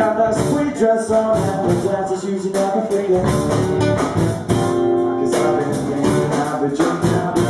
Got that sweet dress on and the glasses usually never fading Cause I've been thinking, I've been drinking, I've been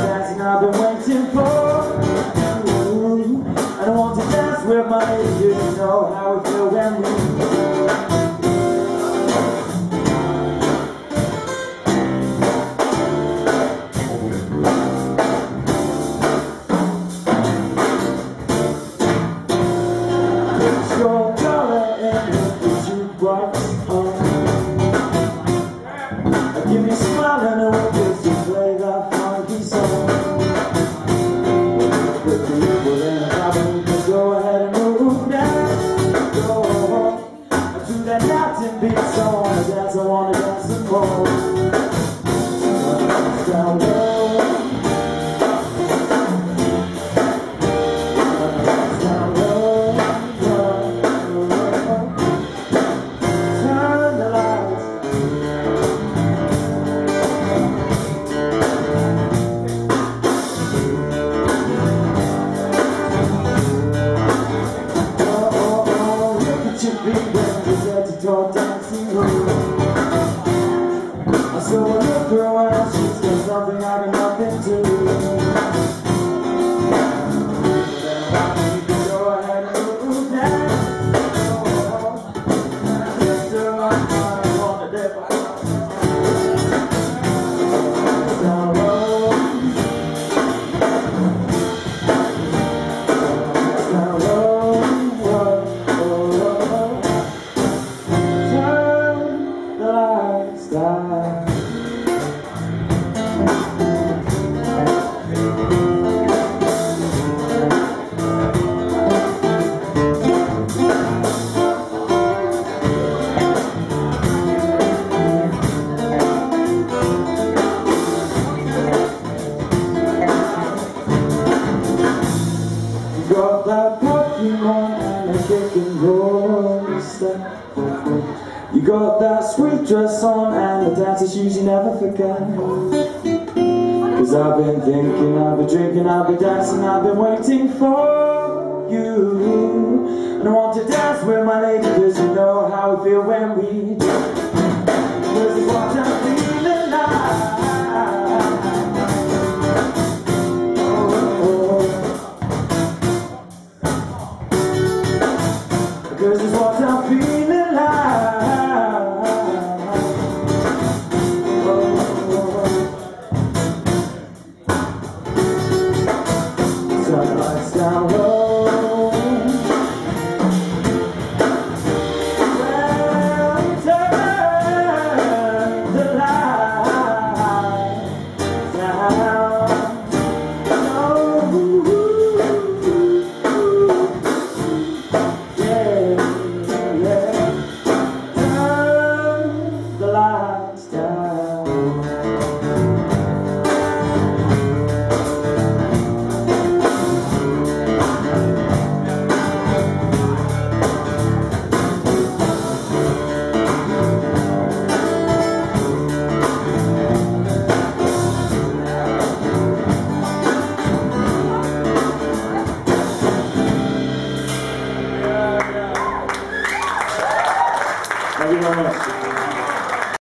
result You got that sweet dress on and the dance shoes you never forget. Cause I've been thinking, I've been drinking, I've been dancing, I've been waiting for you. And I want to dance with my lady, cause you know how we feel when we do. Vámonos.